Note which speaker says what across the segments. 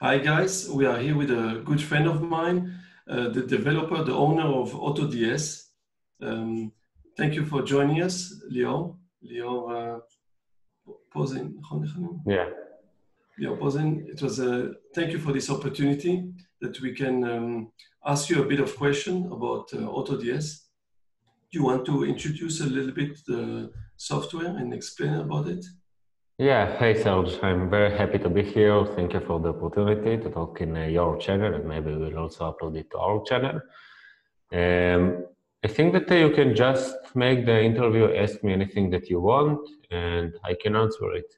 Speaker 1: Hi guys, we are here with a good friend of mine, uh, the developer, the owner of AutoDS. Um, thank you for joining us, Lior. Lior uh, Pozin.
Speaker 2: Yeah.
Speaker 1: Lior Pozin. It was a thank you for this opportunity that we can um, ask you a bit of question about uh, AutoDS. Do you want to introduce a little bit the software and explain about it?
Speaker 2: Yeah, hey Serge, I'm very happy to be here. Thank you for the opportunity to talk in uh, your channel and maybe we'll also upload it to our channel. Um, I think that uh, you can just make the interview, ask me anything that you want and I can answer it.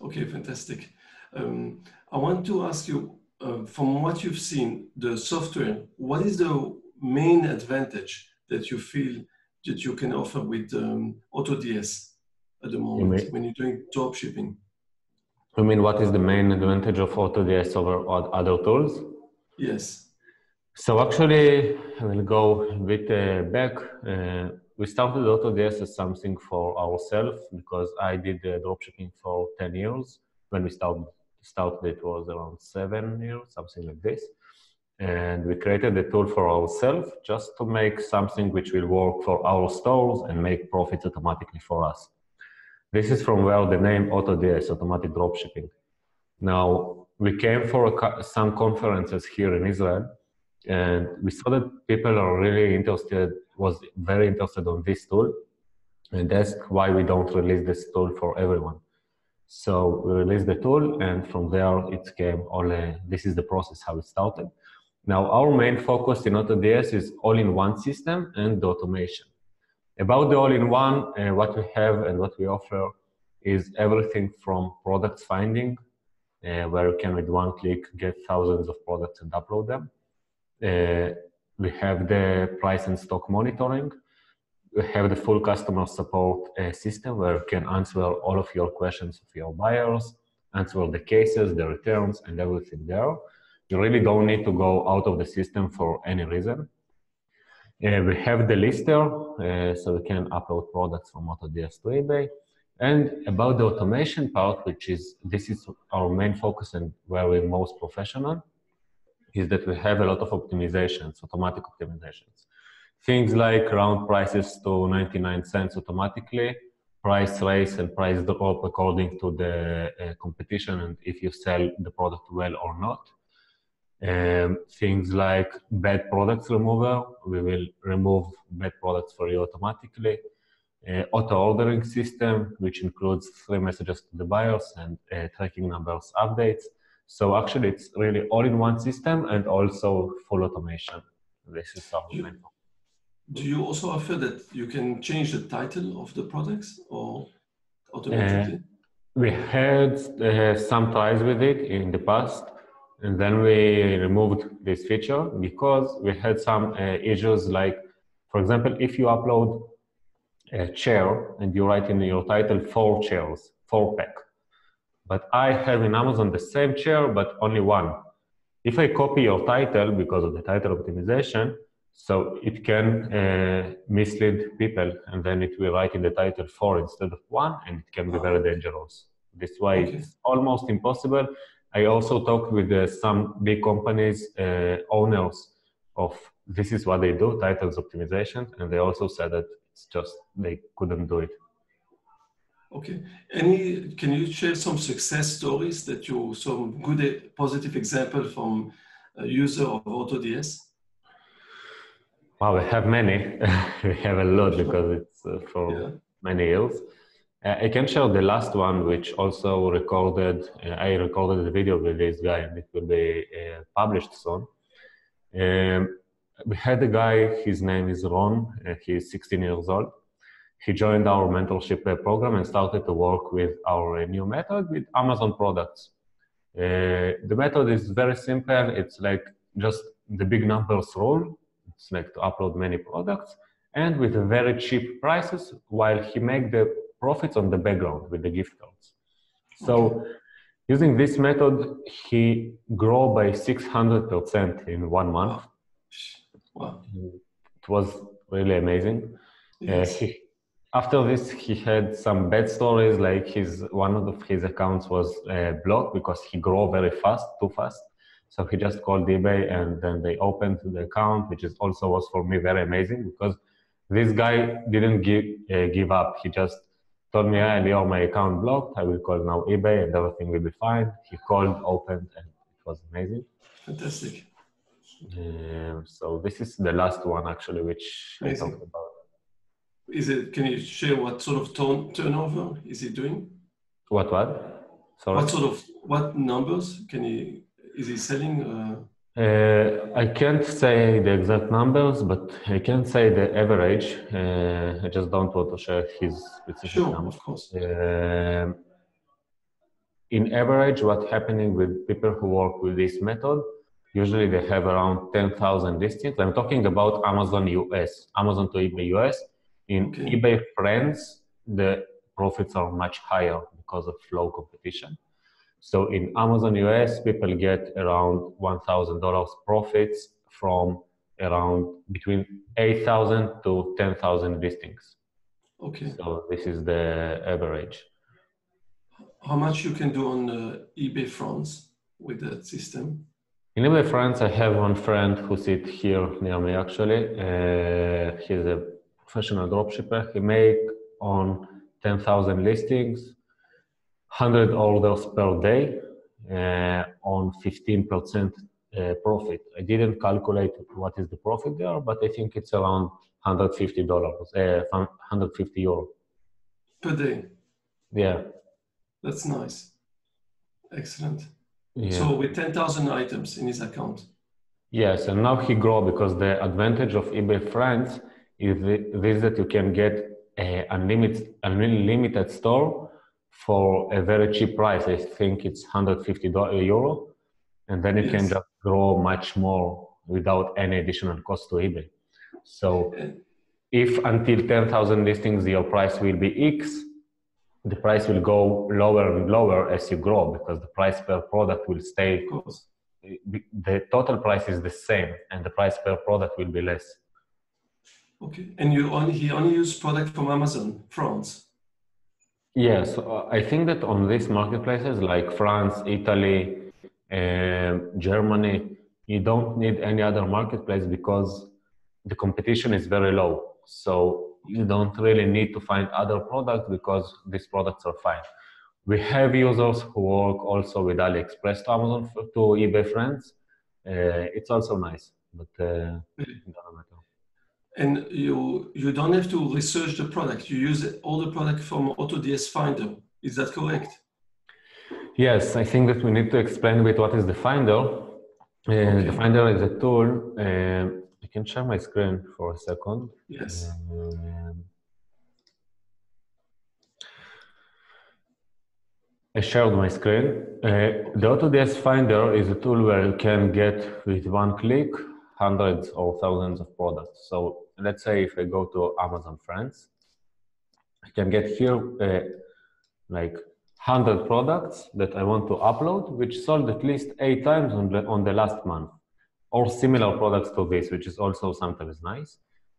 Speaker 1: Okay, fantastic. Um, I want to ask you, uh, from what you've seen, the software, what is the main advantage that you feel that you can offer with um, AutoDS? At the moment when you're doing drop shipping.
Speaker 2: I mean, what is the main advantage of AutoDS over other tools?
Speaker 1: Yes.
Speaker 2: So actually, I will go a bit uh, back. Uh, we started AutoDS as something for ourselves because I did uh, dropshipping for 10 years. When we started, started, it was around seven years, something like this. And we created the tool for ourselves just to make something which will work for our stores and make profits automatically for us. This is from where the name AutoDS, automatic dropshipping. Now, we came for some conferences here in Israel, and we saw that people are really interested, was very interested on this tool, and asked why we don't release this tool for everyone. So we released the tool, and from there it came all. Uh, this is the process how it started. Now our main focus in AutoDS is all-in-one system and the automation. About the all-in-one, uh, what we have and what we offer is everything from product finding, uh, where you can with one click get thousands of products and upload them. Uh, we have the price and stock monitoring. We have the full customer support uh, system where you can answer all of your questions of your buyers, answer the cases, the returns, and everything there. You really don't need to go out of the system for any reason. Uh, we have the lister, uh, so we can upload products from AutoDS to eBay. And about the automation part, which is this is our main focus and where we're most professional, is that we have a lot of optimizations, automatic optimizations. Things like round prices to 99 cents automatically, price raise and price drop according to the uh, competition and if you sell the product well or not. Um, things like bad products remover, we will remove bad products for you automatically. Uh, auto ordering system, which includes three messages to the buyers and uh, tracking numbers updates. So actually, it's really all-in-one system and also full automation. This is our main.
Speaker 1: Do you also offer that you can change the title of the products or automatically? Uh,
Speaker 2: we had uh, some tries with it in the past and then we removed this feature because we had some uh, issues like, for example, if you upload a chair and you write in your title four chairs, four pack, but I have in Amazon the same chair, but only one. If I copy your title because of the title optimization, so it can uh, mislead people and then it will write in the title four instead of one and it can be very dangerous. This way okay. it's almost impossible I also talked with uh, some big companies, uh, owners of this is what they do, titles optimization, and they also said that it's just they couldn't do it.
Speaker 1: Okay. Any? Can you share some success stories that you some good uh, positive example from a user of AutoDS?
Speaker 2: Wow, we have many. we have a lot because it's uh, for yeah. many years. Uh, I can share the last one, which also recorded. Uh, I recorded the video with this guy, and it will be uh, published soon. Um, we had a guy. His name is Ron. Uh, he's 16 years old. He joined our mentorship uh, program and started to work with our new method with Amazon products. Uh, the method is very simple. It's like just the big numbers rule. It's like to upload many products and with very cheap prices while he make the profits on the background with the gift cards. So using this method, he grew by 600% in one month.
Speaker 1: Wow.
Speaker 2: It was really amazing. Uh, yes. Uh, he, after this, he had some bad stories. Like his one of his accounts was uh, blocked because he grew very fast, too fast. So he just called eBay, and then they opened the account, which is also was for me very amazing because this guy didn't give uh, give up. He just told me, "I Lior, my account blocked. I will call now eBay, and everything will be fine." He called, opened, and it was amazing.
Speaker 1: Fantastic.
Speaker 2: Um, so this is the last one actually, which amazing. I talked about.
Speaker 1: Is it? Can you share what sort of tone, turnover is he doing?
Speaker 2: What what?
Speaker 1: Sorry. What sort of what numbers can he? Is he selling? Uh...
Speaker 2: Uh, I can't say the exact numbers, but I can say the average. Uh, I just don't want to share his specific
Speaker 1: sure,
Speaker 2: numbers.
Speaker 1: of course.
Speaker 2: Uh, in average, what's happening with people who work with this method? Usually, they have around 10,000 listings. I'm talking about Amazon US, Amazon to eBay US in okay. eBay France, the profits are much higher because of low competition. So in Amazon US, people get around $1,000 profits from around between 8,000 to 10,000 listings.
Speaker 1: Okay.
Speaker 2: So this is the average.
Speaker 1: How much you can do on uh, eBay France with that system?
Speaker 2: In eBay France, I have one friend who sits here near me actually. Uh, he's a professional dropshipper. He make on 10,000 listings, 100 orders per day uh, on 15% uh, profit. I didn't calculate what is the profit there, but I think it's around 150 dollars, uh, 150 euro
Speaker 1: per day.
Speaker 2: Yeah,
Speaker 1: that's nice. Excellent.
Speaker 2: Yeah.
Speaker 1: So with 10,000 items in his account.
Speaker 2: Yes, and now he grow because the advantage of eBay France is this that you can get a unlimited, unlimited store for a very cheap price. I think it's 150 uh, euro, and then you yes. can just grow much more without any additional cost to eBay. So if until 10,000 listings your price will be X, the price will go lower and lower as you grow because the price per product will stay. The total price is the same, and the price per product will be less.
Speaker 1: Okay, and you only he only use product from Amazon France.
Speaker 2: Yes, uh, I think that on these marketplaces like France, Italy, uh, Germany, you don't need any other marketplace because the competition is very low. So you don't really need to find other products because these products are fine. We have users who work also with AliExpress to Amazon to eBay France. Uh, it's also nice, but uh,
Speaker 1: and you you don't have to research the product. You use all the product from AutoDS Finder. Is that correct?
Speaker 2: Yes, I think that we need to explain a bit what is the Finder. Uh, okay. The Finder is a tool. Uh, I can share my screen for a second.
Speaker 1: Yes. Um,
Speaker 2: I shared my screen. Uh, the AutoDS Finder is a tool where you can get with one click hundreds or thousands of products. So let's say if I go to Amazon France, I can get here uh, like 100 products that I want to upload, which sold at least eight times on the, on the last month, or similar products to this, which is also sometimes nice.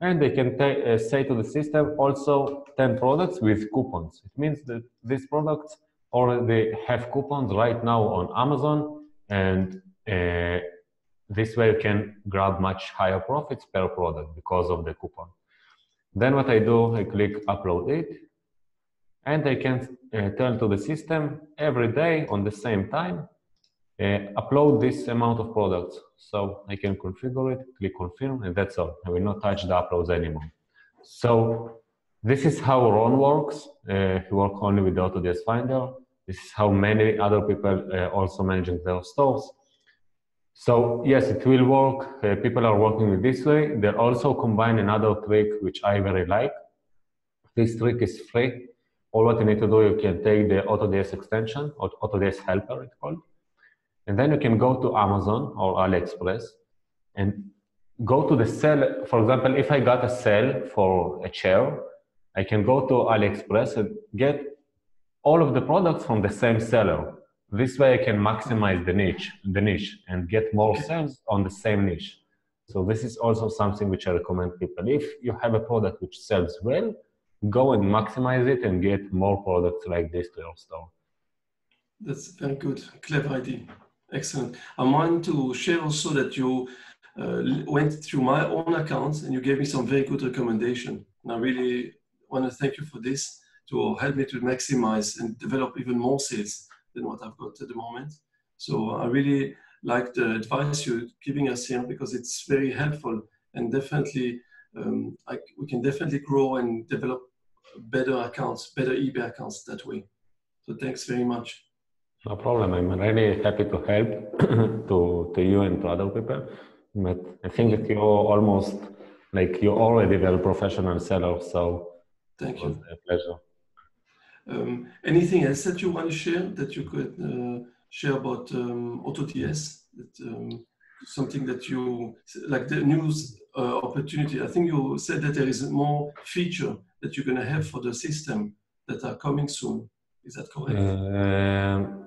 Speaker 2: And they can uh, say to the system also 10 products with coupons. It means that these products already have coupons right now on Amazon and uh, this way you can grab much higher profits per product because of the coupon. Then what I do, I click upload it and I can uh, tell to the system every day on the same time, uh, upload this amount of products. So I can configure it, click confirm, and that's all. I will not touch the uploads anymore. So this is how Ron works. Uh, he works only with the AutoDS Finder. This is how many other people uh, also managing their stores. So yes, it will work. Uh, people are working with this way. They also combine another trick, which I very like. This trick is free. All what you need to do, you can take the AutoDS extension, or AutoDS helper it's called. And then you can go to Amazon or AliExpress and go to the sell. For example, if I got a sale for a chair, I can go to AliExpress and get all of the products from the same seller this way I can maximize the niche, the niche and get more sales on the same niche. So this is also something which I recommend people. If you have a product which sells well, go and maximize it and get more products like this to your store.
Speaker 1: That's very good, clever idea. Excellent. I want to share also that you uh, went through my own accounts and you gave me some very good recommendation. And I really want to thank you for this to help me to maximize and develop even more sales than what I've got at the moment. So I really like the advice you're giving us here because it's very helpful and definitely um, I, we can definitely grow and develop better accounts, better eBay accounts that way. So thanks very much.
Speaker 2: No problem. I'm really happy to help to, to you and to other people. But I think that you're almost like you're already very professional seller. So
Speaker 1: thank you.
Speaker 2: a pleasure.
Speaker 1: Um, anything else that you want to share that you could uh, share about um? That, um, something that you like the news uh, opportunity. I think you said that there is more feature that you're going to have for the system that are coming soon. Is that correct?
Speaker 2: Uh,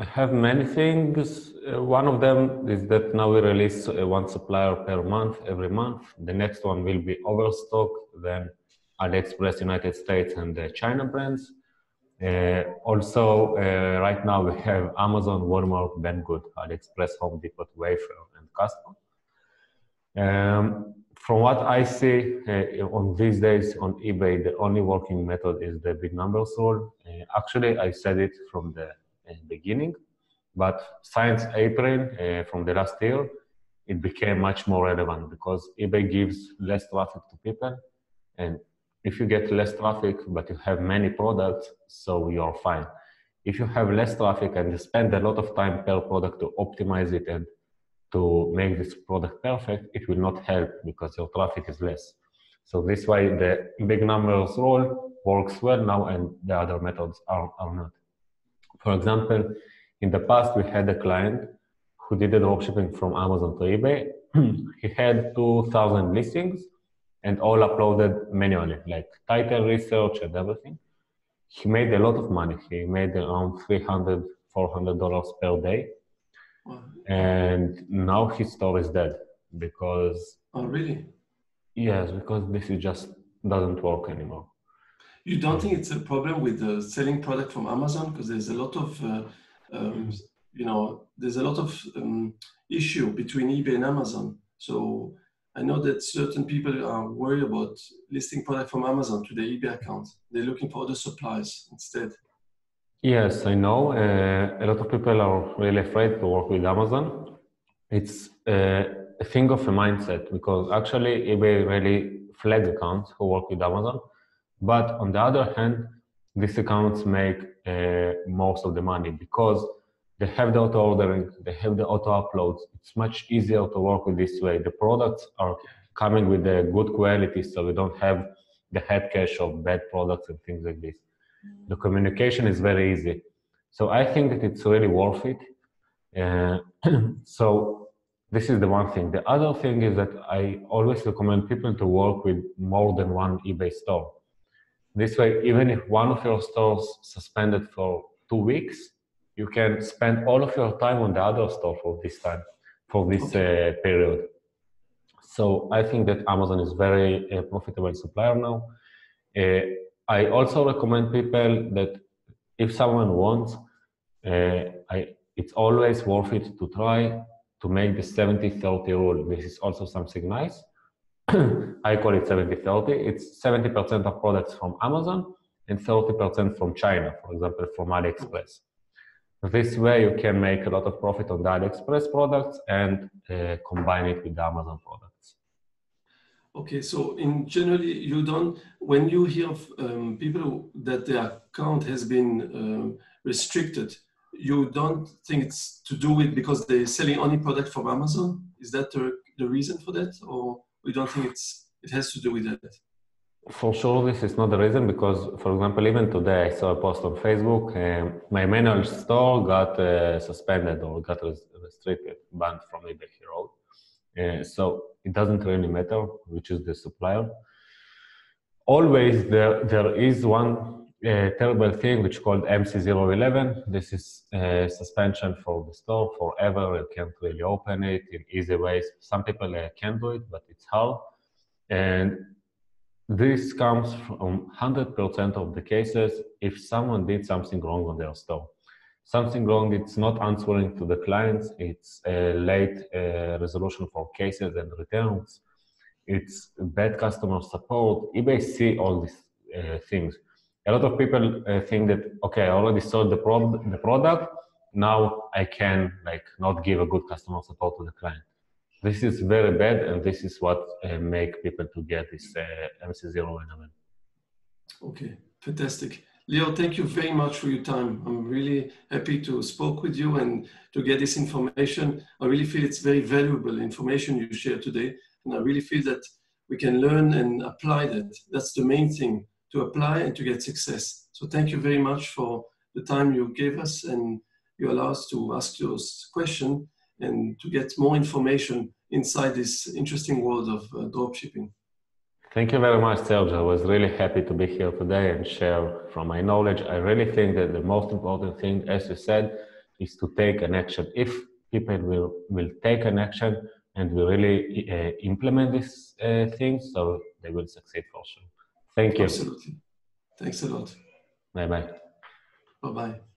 Speaker 2: I have many things. Uh, one of them is that now we release uh, one supplier per month, every month. The next one will be Overstock, then AliExpress United States and the China brands. Uh, also, uh, right now we have Amazon, Walmart, Banggood, AliExpress, Home Depot, Wayfair, and Costco. Um, from what I see uh, on these days on eBay, the only working method is the big numbers rule. Uh, actually, I said it from the beginning. But since April uh, from the last year, it became much more relevant because eBay gives less traffic to people. And if you get less traffic, but you have many products, so you're fine. If you have less traffic and you spend a lot of time per product to optimize it and to make this product perfect, it will not help because your traffic is less. So this way the big numbers rule works well now and the other methods are, are not. For example, in the past, we had a client who did the dropshipping from Amazon to eBay. he had 2,000 listings and all uploaded manually, like title research and everything. He made a lot of money. He made around 300 $400 per day. And now his store is dead because.
Speaker 1: Oh, really?
Speaker 2: Yes, because this is just doesn't work anymore.
Speaker 1: You don't think it's a problem with the selling product from Amazon because there's a lot of, uh, um, you know, there's a lot of um, issue between eBay and Amazon. So I know that certain people are worried about listing product from Amazon to their eBay account. They're looking for other supplies instead.
Speaker 2: Yes, I know. Uh, a lot of people are really afraid to work with Amazon. It's uh, a thing of a mindset because actually eBay really flag accounts who work with Amazon but on the other hand, these accounts make uh, most of the money because they have the auto ordering, they have the auto uploads. It's much easier to work with this way. The products are coming with a good quality, so we don't have the head cache of bad products and things like this. The communication is very easy. So I think that it's really worth it. Uh, so this is the one thing. The other thing is that I always recommend people to work with more than one eBay store. This way, even if one of your stores suspended for two weeks, you can spend all of your time on the other store for this time, for this okay. uh, period. So I think that Amazon is very uh, profitable supplier now. Uh, I also recommend people that if someone wants, uh, I, it's always worth it to try to make the 70-30 rule. This is also something nice. I call it 70-30. It's 70% of products from Amazon and 30% from China, for example, from AliExpress. This way you can make a lot of profit on the AliExpress products and uh, combine it with the Amazon products.
Speaker 1: Okay, so in generally, you don't, when you hear of um, people that their account has been um, restricted, you don't think it's to do with because they're selling only product from Amazon? Is that the, the reason for that? Or we don't think it's it has to do with that.
Speaker 2: For sure, this is not the reason because, for example, even today I saw a post on Facebook. Uh, my manual store got uh, suspended or got restricted, banned from eBay Hero. Uh, so it doesn't really matter which is the supplier. Always there there is one uh, terrible thing which called MC011. This is uh, suspension for the store forever. You can't really open it in easy ways. Some people can do it, but it's hard. And this comes from 100% of the cases if someone did something wrong on their store. Something wrong, it's not answering to the clients, it's a late uh, resolution for cases and returns, it's bad customer support. eBay see all these uh, things. A lot of people uh, think that, okay, I already sold the, the product, now I can like not give a good customer support to the client this is very bad, and this is what uh, make people to get this uh, MC011.
Speaker 1: Okay, fantastic. Leo, thank you very much for your time. I'm really happy to spoke with you and to get this information. I really feel it's very valuable information you share today. And I really feel that we can learn and apply that. That's the main thing, to apply and to get success. So thank you very much for the time you gave us and you allow us to ask those questions and to get more information inside this interesting world of uh, dropshipping.
Speaker 2: Thank you very much, Sergio. I was really happy to be here today and share from my knowledge. I really think that the most important thing, as you said, is to take an action. If people will, will take an action and will really uh, implement these uh, things, so they will succeed for sure. Thank you.
Speaker 1: Absolutely. Thanks a lot.
Speaker 2: Bye bye.
Speaker 1: Bye bye.